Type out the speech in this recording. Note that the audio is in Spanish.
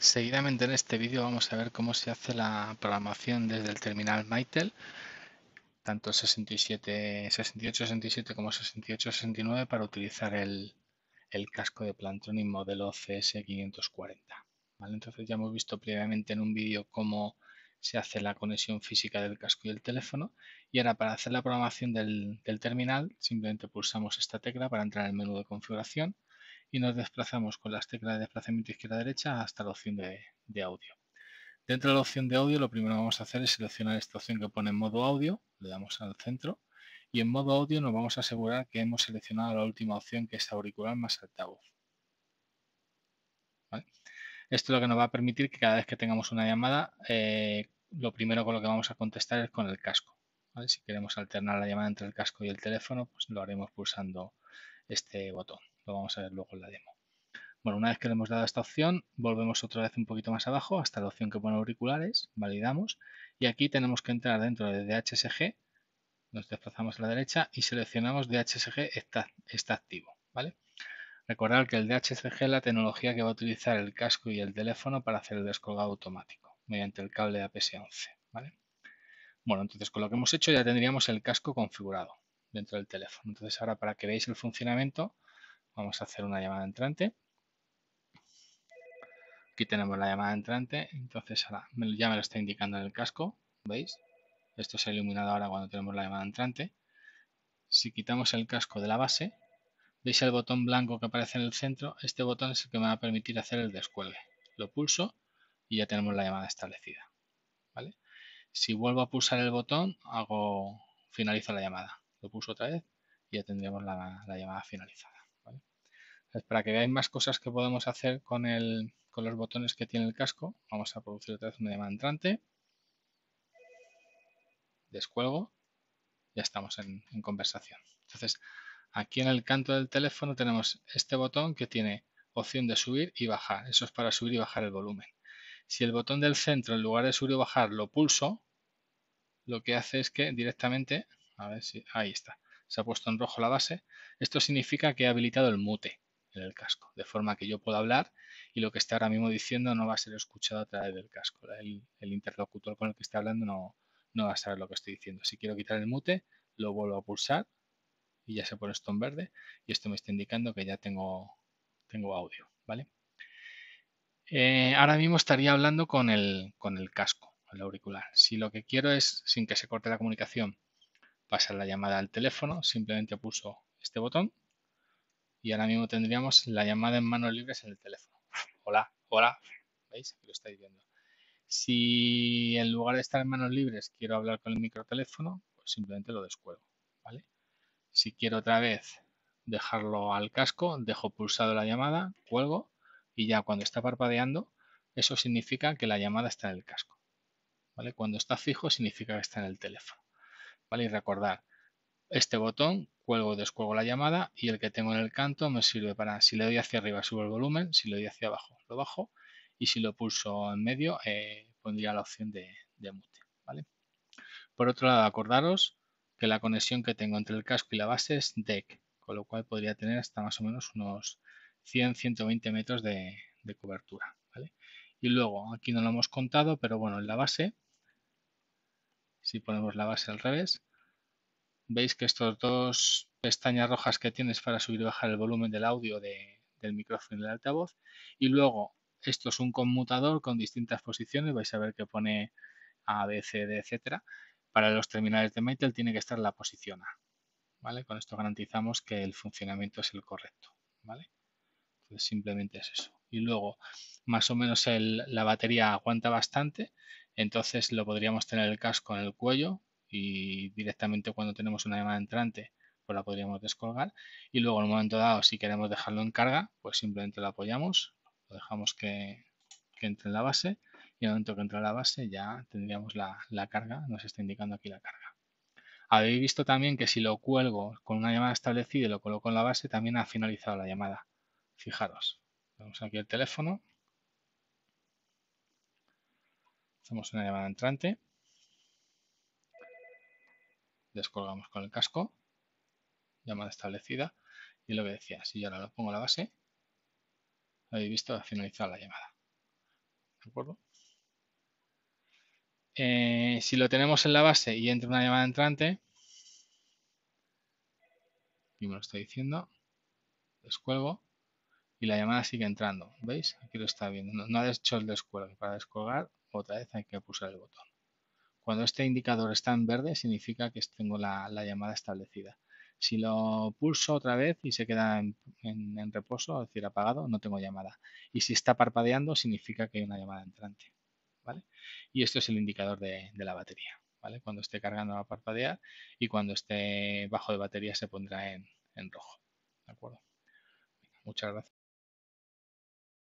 Seguidamente en este vídeo vamos a ver cómo se hace la programación desde el terminal Mytel, tanto 67, 6867 como 6869 para utilizar el, casco de Plantronic modelo CS540. Entonces ya hemos visto previamente en un vídeo cómo se hace la conexión física del casco y el teléfono y ahora para hacer la programación del, del terminal simplemente pulsamos esta tecla para entrar en el menú de configuración y nos desplazamos con las teclas de desplazamiento izquierda-derecha hasta la opción de, audio. Dentro de la opción de audio lo primero que vamos a hacer es seleccionar esta opción que pone modo audio, le damos al centro y en modo audio nos vamos a asegurar que hemos seleccionado la última opción que es auricular más altavoz. Esto es lo que nos va a permitir que cada vez que tengamos una llamada, eh, lo primero con lo que vamos a contestar es con el casco. Si queremos alternar la llamada entre el casco y el teléfono, pues lo haremos pulsando este botón. Lo vamos a ver luego en la demo. Bueno, una vez que le hemos dado esta opción, volvemos otra vez un poquito más abajo hasta la opción que pone auriculares, validamos y aquí tenemos que entrar dentro de DHSG, nos desplazamos a la derecha y seleccionamos DHSG está, activo. ¿vale? Recordar que el DHSG es la tecnología que va a utilizar el casco y el teléfono para hacer el descolgado automático mediante el cable APS-11. ¿vale? Bueno, entonces con lo que hemos hecho ya tendríamos el casco configurado dentro del teléfono. Entonces ahora para que veáis el funcionamiento vamos a hacer una llamada entrante. Aquí tenemos la llamada entrante, entonces ahora ya me lo está indicando en el casco, ¿veis? Esto se ha iluminado ahora cuando tenemos la llamada entrante. Si quitamos el casco de la base, ¿veis el botón blanco que aparece en el centro? Este botón es el que me va a permitir hacer el descuelgue. Lo pulso y ya tenemos la llamada establecida. ¿vale? Si vuelvo a pulsar el botón, hago finalizo la llamada lo pulso otra vez y ya tendríamos la, llamada finalizada. Para que veáis más cosas que podemos hacer con, el, con los botones que tiene el casco, vamos a producir otra vez una llamada entrante, descuelgo, ya estamos en, en conversación. Entonces, aquí en el canto del teléfono tenemos este botón que tiene opción de subir y bajar. Eso es para subir y bajar el volumen. Si el botón del centro, en lugar de subir o bajar, lo pulso, lo que hace es que directamente a ver si. Ahí está. Se ha puesto en rojo la base. Esto significa que he habilitado el mute el casco, de forma que yo puedo hablar y lo que esté ahora mismo diciendo no va a ser escuchado a través del casco. El, interlocutor con el que esté hablando no, no va a saber lo que estoy diciendo. Si quiero quitar el mute, lo vuelvo a pulsar y ya se pone esto en verde y esto me está indicando que ya tengo, tengo audio. ¿vale? Eh, ahora mismo estaría hablando con el, con el casco, el auricular. Si lo que quiero es, sin que se corte la comunicación, pasar la llamada al teléfono, simplemente pulso este botón y ahora mismo tendríamos la llamada en manos libres en el teléfono. Hola, hola, ¿veis? Lo estáis viendo. Si en lugar de estar en manos libres quiero hablar con el microteléfono, pues simplemente lo descuelgo, ¿vale? Si quiero otra vez dejarlo al casco, dejo pulsado la llamada, cuelgo y ya cuando está parpadeando, eso significa que la llamada está en el casco. ¿vale? Cuando está fijo significa que está en el teléfono. ¿vale? Y recordar, este botón cuelgo o descuelgo la llamada y el que tengo en el canto me sirve para, si le doy hacia arriba subo el volumen, si le doy hacia abajo lo bajo y si lo pulso en medio eh, pondría la opción de, mute. ¿vale? Por otro lado, acordaros que la conexión que tengo entre el casco y la base es DEC, con lo cual podría tener hasta más o menos unos 100-120 metros de, de cobertura. ¿vale? Y luego, aquí no lo hemos contado, pero bueno, en la base si ponemos la base al revés, veis que estos dos pestañas rojas que tienes para subir y bajar el volumen del audio del micrófono y del altavoz. Y luego, esto es un conmutador con distintas posiciones, vais a ver que pone A, B, C, D, etcétera. Para los terminales de Metal tiene que estar la posición A. ¿vale? Con esto garantizamos que el funcionamiento es el correcto. ¿vale? Entonces simplemente es eso. Y luego, más o menos la batería aguanta bastante entonces lo podríamos tener el casco en el cuello y directamente cuando tenemos una llamada entrante pues la podríamos descolgar. Y luego en un momento dado si queremos dejarlo en carga pues simplemente lo apoyamos lo dejamos que, entre en la base y en el momento que entra en la base ya tendríamos la, la carga nos está indicando aquí la carga. Habéis visto también que si lo cuelgo con una llamada establecida y lo coloco en la base también ha finalizado la llamada. Fijaros vamos aquí el teléfono. Hacemos una llamada entrante. Descolgamos con el casco. Llamada establecida. Y lo que decía, si yo ahora lo pongo a la base, habéis visto, ha finalizado la llamada. ¿De acuerdo? Eh, si lo tenemos en la base y entra una llamada entrante, y me lo estoy diciendo, descuelgo y la llamada sigue entrando. ¿Veis? Aquí lo está viendo. No, ha hecho el descuelgue. Para descolgar, otra vez hay que pulsar el botón. Cuando este indicador está en verde, significa que tengo la, llamada establecida. Si lo pulso otra vez y se queda en, reposo, es decir, apagado, no tengo llamada. Y si está parpadeando, significa que hay una llamada entrante. ¿vale? Y esto es el indicador de, la batería. ¿vale? Cuando esté cargando va a parpadear y cuando esté bajo de batería se pondrá en, rojo. ¿De acuerdo? Muchas gracias.